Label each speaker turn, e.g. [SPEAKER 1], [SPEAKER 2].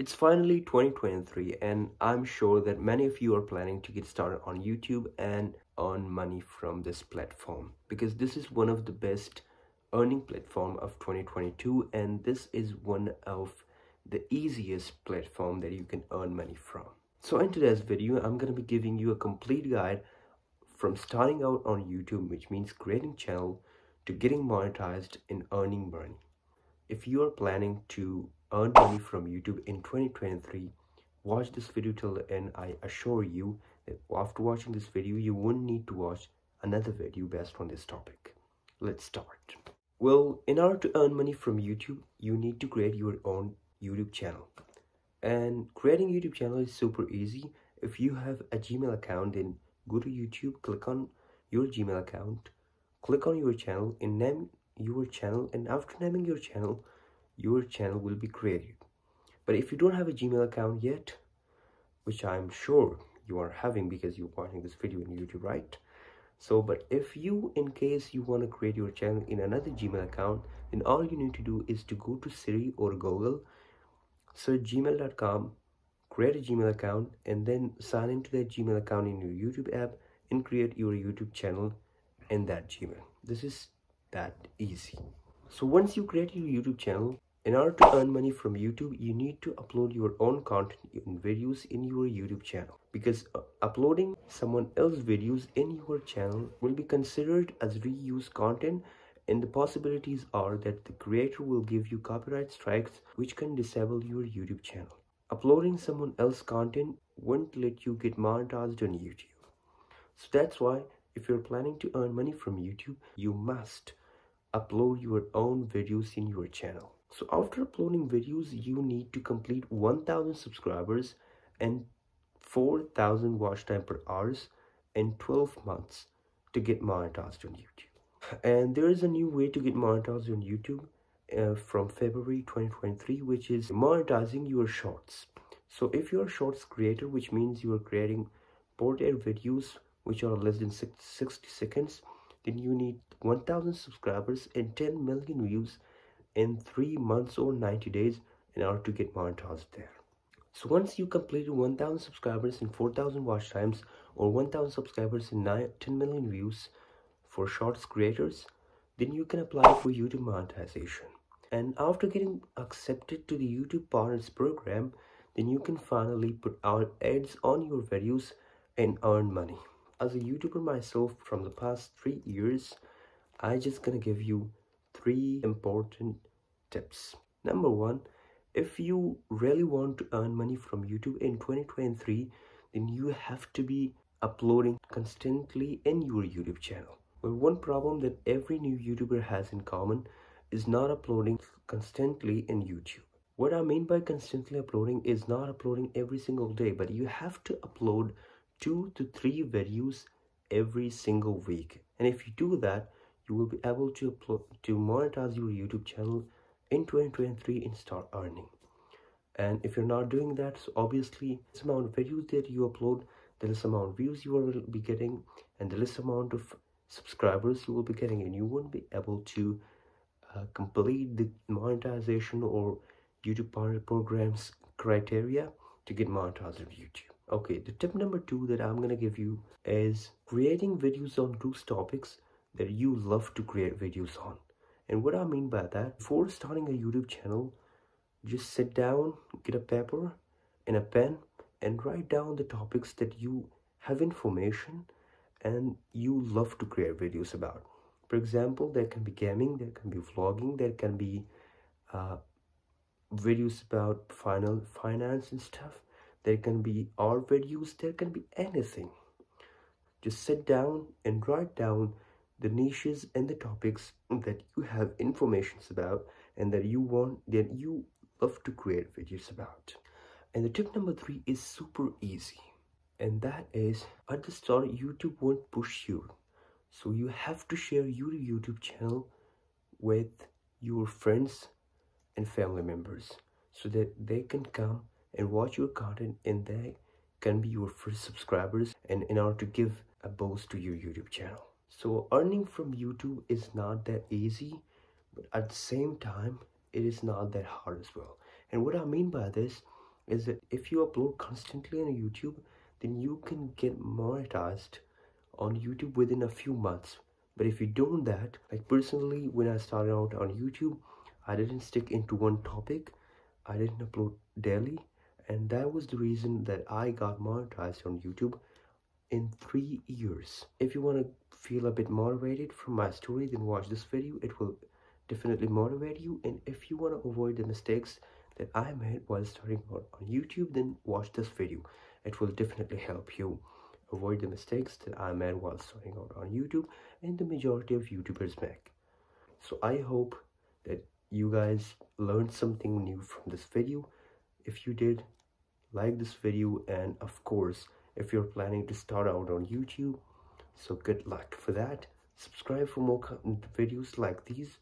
[SPEAKER 1] It's finally 2023 and I'm sure that many of you are planning to get started on YouTube and earn money from this platform because this is one of the best earning platform of 2022 and this is one of the easiest platform that you can earn money from. So in today's video, I'm going to be giving you a complete guide from starting out on YouTube, which means creating channel to getting monetized and earning money. If you are planning to earn money from YouTube in 2023, watch this video till the end. I assure you that after watching this video, you won't need to watch another video based on this topic. Let's start. Well, in order to earn money from YouTube, you need to create your own YouTube channel. And creating YouTube channel is super easy. If you have a Gmail account, then go to YouTube, click on your Gmail account, click on your channel and name your channel and after naming your channel, your channel will be created. But if you don't have a gmail account yet which i'm sure you are having because you're watching this video on youtube right? So but if you in case you want to create your channel in another gmail account then all you need to do is to go to siri or google search gmail.com create a gmail account and then sign into that gmail account in your youtube app and create your youtube channel in that gmail. This is that easy. So once you create your youtube channel in order to earn money from YouTube, you need to upload your own content and videos in your YouTube channel because uh, uploading someone else's videos in your channel will be considered as reuse content and the possibilities are that the creator will give you copyright strikes which can disable your YouTube channel. Uploading someone else's content won't let you get monetized on YouTube. So that's why if you're planning to earn money from YouTube, you must upload your own videos in your channel. So after uploading videos, you need to complete 1000 subscribers and 4000 watch time per hours in 12 months to get monetized on YouTube. And there is a new way to get monetized on YouTube uh, from February 2023, which is monetizing your shorts. So if you're a shorts creator, which means you are creating portrait videos which are less than 60 seconds, then you need 1000 subscribers and 10 million views in 3 months or 90 days in order to get monetized there. So once you completed 1000 subscribers and 4000 watch times or 1000 subscribers and 9, 10 million views for shorts creators, then you can apply for YouTube monetization. And after getting accepted to the YouTube Partners program, then you can finally put out ads on your videos and earn money. As a YouTuber myself from the past 3 years, I just gonna give you three important tips. Number one, if you really want to earn money from YouTube in 2023, then you have to be uploading constantly in your YouTube channel. Well, one problem that every new YouTuber has in common is not uploading constantly in YouTube. What I mean by constantly uploading is not uploading every single day, but you have to upload two to three videos every single week. And if you do that, you will be able to upload to monetize your youtube channel in 2023 and start earning. And if you're not doing that so obviously this amount of videos that you upload the less amount of views you will be getting and the less amount of subscribers you will be getting and you won't be able to uh, complete the monetization or youtube partner programs criteria to get monetized on youtube. Okay the tip number two that i'm to give you is creating videos on those topics that you love to create videos on. And what I mean by that, before starting a YouTube channel, just sit down, get a paper and a pen and write down the topics that you have information and you love to create videos about. For example, there can be gaming, there can be vlogging, there can be uh, videos about final finance and stuff. There can be art videos, there can be anything. Just sit down and write down the niches and the topics that you have informations about and that you want that you love to create videos about. And the tip number three is super easy and that is at the start youtube won't push you. So you have to share your youtube channel with your friends and family members so that they can come and watch your content and they can be your first subscribers and in order to give a boost to your youtube channel so earning from YouTube is not that easy, but at the same time, it is not that hard as well. And what I mean by this, is that if you upload constantly on YouTube, then you can get monetized on YouTube within a few months. But if you don't that, like personally, when I started out on YouTube, I didn't stick into one topic. I didn't upload daily. And that was the reason that I got monetized on YouTube in three years. If you want to feel a bit motivated from my story, then watch this video. It will definitely motivate you. And if you want to avoid the mistakes that I made while starting out on YouTube, then watch this video. It will definitely help you avoid the mistakes that I made while starting out on YouTube and the majority of YouTubers make. So I hope that you guys learned something new from this video. If you did, like this video and of course, if you're planning to start out on YouTube, so good luck for that. Subscribe for more videos like these